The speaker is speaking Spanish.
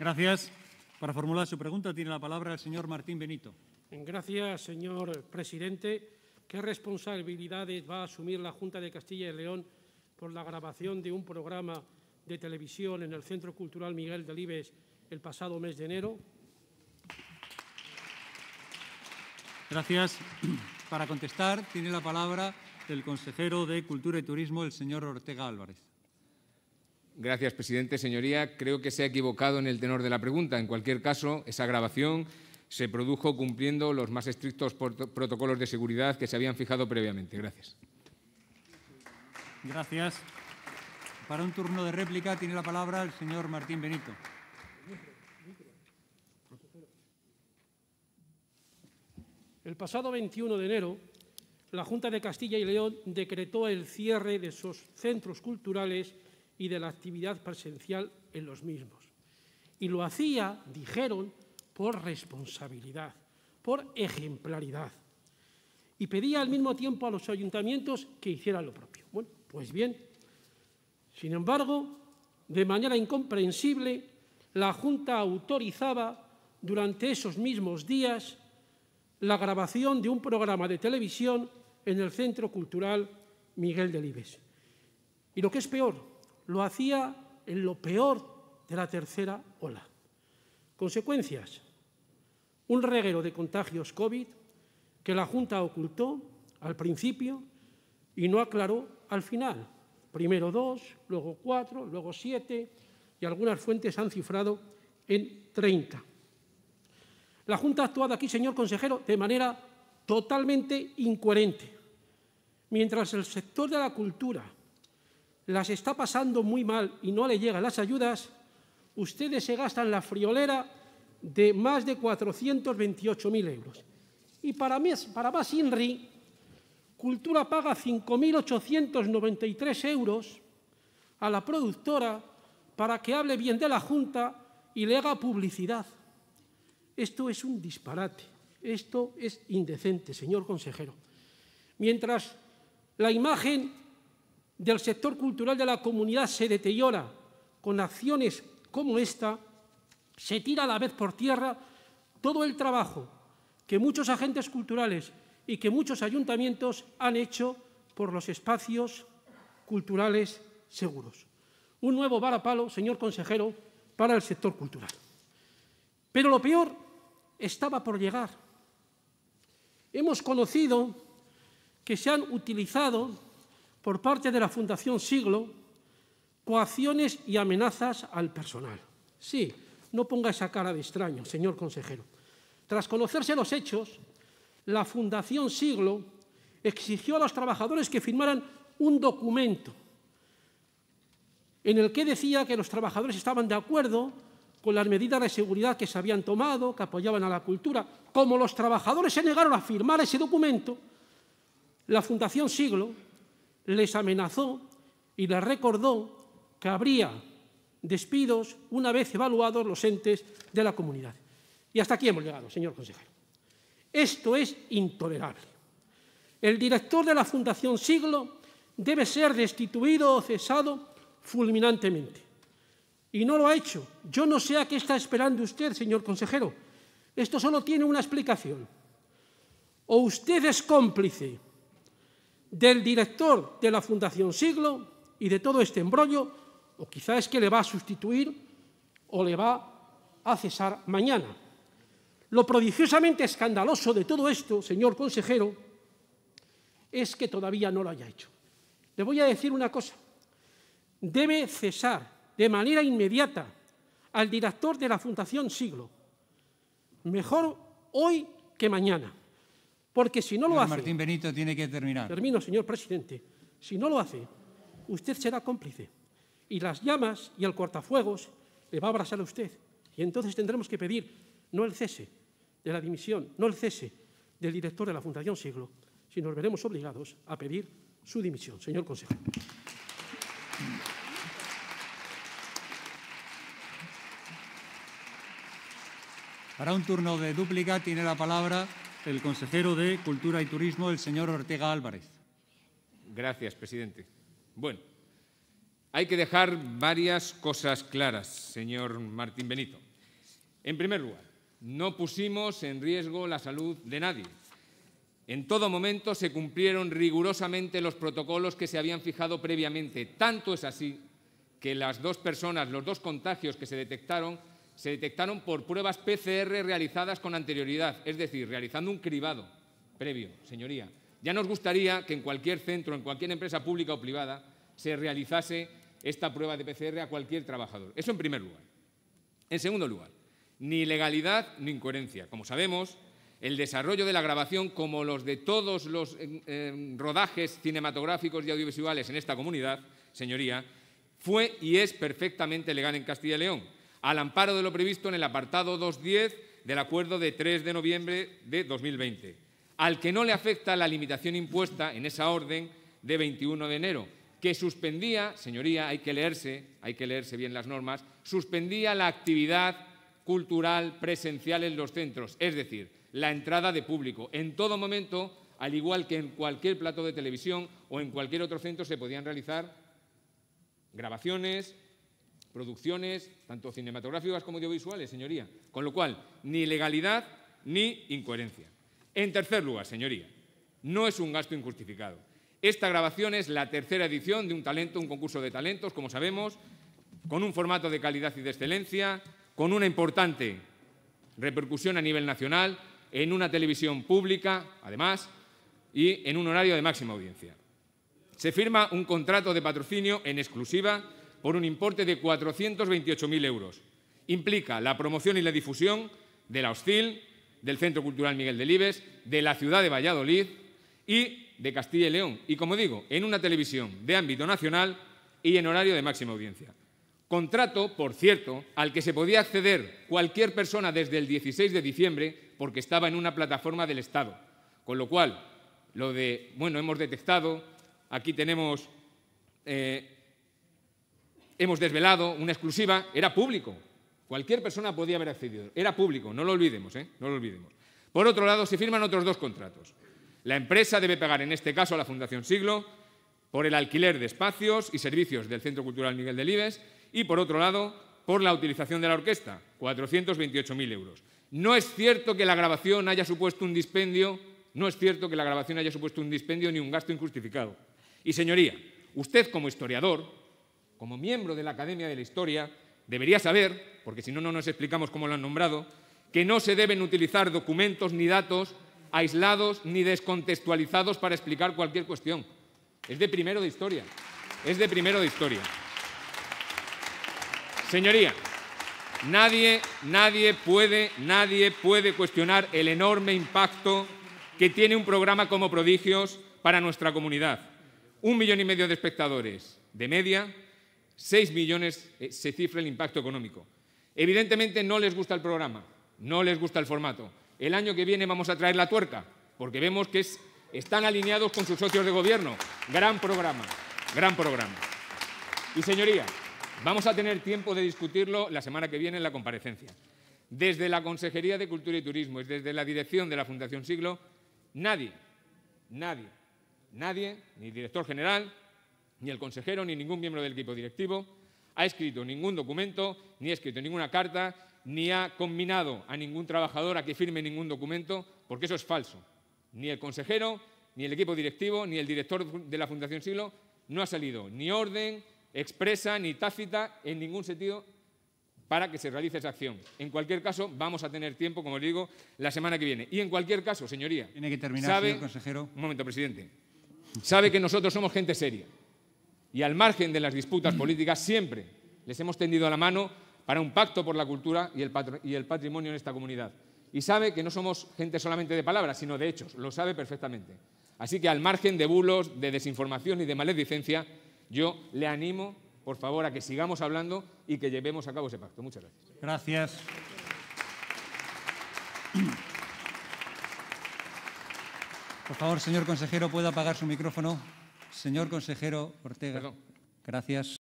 Gracias. Para formular su pregunta tiene la palabra el señor Martín Benito. Gracias, señor presidente. ¿Qué responsabilidades va a asumir la Junta de Castilla y León por la grabación de un programa de televisión en el Centro Cultural Miguel Delibes el pasado mes de enero? Gracias. Para contestar tiene la palabra el consejero de Cultura y Turismo, el señor Ortega Álvarez. Gracias, presidente. Señoría, creo que se ha equivocado en el tenor de la pregunta. En cualquier caso, esa grabación se produjo cumpliendo los más estrictos protocolos de seguridad que se habían fijado previamente. Gracias. Gracias. Para un turno de réplica tiene la palabra el señor Martín Benito. El pasado 21 de enero, la Junta de Castilla y León decretó el cierre de sus centros culturales y de la actividad presencial en los mismos. Y lo hacía, dijeron, por responsabilidad, por ejemplaridad. Y pedía al mismo tiempo a los ayuntamientos que hicieran lo propio. Bueno, pues bien, sin embargo, de manera incomprensible, la Junta autorizaba durante esos mismos días la grabación de un programa de televisión en el Centro Cultural Miguel Delibes. Y lo que es peor, lo hacía en lo peor de la tercera ola. Consecuencias, un reguero de contagios COVID que la Junta ocultó al principio y no aclaró al final. Primero dos, luego cuatro, luego siete y algunas fuentes han cifrado en treinta. La Junta ha actuado aquí, señor consejero, de manera totalmente incoherente. Mientras el sector de la cultura las está pasando muy mal y no le llegan las ayudas, ustedes se gastan la friolera de más de 428.000 euros. Y para, más, para más INRI, Cultura paga 5.893 euros a la productora para que hable bien de la Junta y le haga publicidad. Esto es un disparate, esto es indecente, señor consejero. Mientras la imagen del sector cultural de la comunidad se deteriora con acciones como esta, se tira a la vez por tierra todo el trabajo que muchos agentes culturales y que muchos ayuntamientos han hecho por los espacios culturales seguros. Un nuevo varapalo, señor consejero, para el sector cultural. Pero lo peor estaba por llegar. Hemos conocido que se han utilizado por parte de la Fundación Siglo coacciones y amenazas al personal. Sí, no ponga esa cara de extraño, señor consejero. Tras conocerse los hechos, la Fundación Siglo exigió a los trabajadores que firmaran un documento en el que decía que los trabajadores estaban de acuerdo con las medidas de seguridad que se habían tomado, que apoyaban a la cultura. Como los trabajadores se negaron a firmar ese documento, la Fundación Siglo les amenazó y les recordó que habría despidos una vez evaluados los entes de la comunidad. Y hasta aquí hemos llegado, señor consejero. Esto es intolerable. El director de la Fundación Siglo debe ser destituido o cesado fulminantemente. Y no lo ha hecho. Yo no sé a qué está esperando usted, señor consejero. Esto solo tiene una explicación. O usted es cómplice del director de la Fundación Siglo y de todo este embrollo, o quizá es que le va a sustituir o le va a cesar mañana. Lo prodigiosamente escandaloso de todo esto, señor consejero, es que todavía no lo haya hecho. Le voy a decir una cosa. Debe cesar de manera inmediata al director de la Fundación Siglo. Mejor hoy que mañana. Porque si no lo hace... Martín Benito tiene que terminar. Termino, señor presidente. Si no lo hace, usted será cómplice. Y las llamas y el cortafuegos le va a abrasar a usted. Y entonces tendremos que pedir no el cese de la dimisión, no el cese del director de la Fundación Siglo, sino nos veremos obligados a pedir su dimisión, señor consejero. Para un turno de dúplica tiene la palabra el consejero de Cultura y Turismo, el señor Ortega Álvarez. Gracias, presidente. Bueno, hay que dejar varias cosas claras, señor Martín Benito. En primer lugar, no pusimos en riesgo la salud de nadie. En todo momento se cumplieron rigurosamente los protocolos que se habían fijado previamente. Tanto es así que las dos personas, los dos contagios que se detectaron, se detectaron por pruebas PCR realizadas con anterioridad, es decir, realizando un cribado previo, señoría. Ya nos gustaría que en cualquier centro, en cualquier empresa pública o privada, se realizase esta prueba de PCR a cualquier trabajador. Eso en primer lugar. En segundo lugar, ni legalidad ni incoherencia. Como sabemos, el desarrollo de la grabación, como los de todos los eh, eh, rodajes cinematográficos y audiovisuales en esta comunidad, señoría, fue y es perfectamente legal en Castilla y León, al amparo de lo previsto en el apartado 210 del acuerdo de 3 de noviembre de 2020, al que no le afecta la limitación impuesta en esa orden de 21 de enero, que suspendía, señoría, hay que leerse, hay que leerse bien las normas, suspendía la actividad cultural presencial en los centros, es decir, la entrada de público. En todo momento, al igual que en cualquier plato de televisión o en cualquier otro centro, se podían realizar grabaciones, producciones, tanto cinematográficas como audiovisuales, señoría. Con lo cual, ni legalidad ni incoherencia. En tercer lugar, señoría, no es un gasto injustificado. Esta grabación es la tercera edición de un talento, un concurso de talentos, como sabemos, con un formato de calidad y de excelencia, con una importante repercusión a nivel nacional, en una televisión pública, además, y en un horario de máxima audiencia. Se firma un contrato de patrocinio en exclusiva por un importe de 428.000 euros. Implica la promoción y la difusión de la Hostil, del Centro Cultural Miguel Delibes, de la ciudad de Valladolid y de Castilla y León. Y, como digo, en una televisión de ámbito nacional y en horario de máxima audiencia. Contrato, por cierto, al que se podía acceder cualquier persona desde el 16 de diciembre porque estaba en una plataforma del Estado. Con lo cual, lo de, bueno, hemos detectado, aquí tenemos eh, hemos desvelado una exclusiva, era público. Cualquier persona podía haber accedido. Era público, no lo olvidemos, ¿eh? no lo olvidemos. Por otro lado, se firman otros dos contratos. La empresa debe pagar, en este caso, a la Fundación Siglo por el alquiler de espacios y servicios del Centro Cultural Miguel Delibes y, por otro lado, por la utilización de la orquesta, 428.000 euros. No es cierto que la grabación haya supuesto un dispendio, no es cierto que la grabación haya supuesto un dispendio ni un gasto injustificado. Y, señoría, usted como historiador, como miembro de la Academia de la Historia, debería saber, porque si no, no nos explicamos cómo lo han nombrado, que no se deben utilizar documentos ni datos aislados ni descontextualizados para explicar cualquier cuestión. Es de primero de historia. Es de primero de historia. Señoría, nadie, nadie puede, nadie puede cuestionar el enorme impacto que tiene un programa como Prodigios para nuestra comunidad. Un millón y medio de espectadores de media 6 millones eh, se cifra el impacto económico. Evidentemente no les gusta el programa, no les gusta el formato. El año que viene vamos a traer la tuerca, porque vemos que están alineados con sus socios de gobierno. Gran programa, gran programa. Y señoría, vamos a tener tiempo de discutirlo la semana que viene en la comparecencia. Desde la Consejería de Cultura y Turismo y desde la dirección de la Fundación Siglo, nadie, nadie, nadie, ni director general, ni el consejero ni ningún miembro del equipo directivo ha escrito ningún documento, ni ha escrito ninguna carta, ni ha combinado a ningún trabajador a que firme ningún documento, porque eso es falso. Ni el consejero, ni el equipo directivo, ni el director de la Fundación Siglo no ha salido ni orden expresa ni tácita en ningún sentido para que se realice esa acción. En cualquier caso, vamos a tener tiempo, como digo, la semana que viene. Y en cualquier caso, señoría, tiene que terminar, señor consejero. Un momento, presidente. Sabe que nosotros somos gente seria y al margen de las disputas políticas siempre les hemos tendido la mano para un pacto por la cultura y el, patrimonio en esta comunidad. Y sabe que no somos gente solamente de palabras, sino de hechos, lo sabe perfectamente. Así que al margen de bulos, de desinformación y de maledicencia, yo le animo, por favor, a que sigamos hablando y que llevemos a cabo ese pacto. Muchas gracias. Gracias. Por favor, señor consejero, ¿puede apagar su micrófono? Señor consejero Ortega. Gracias.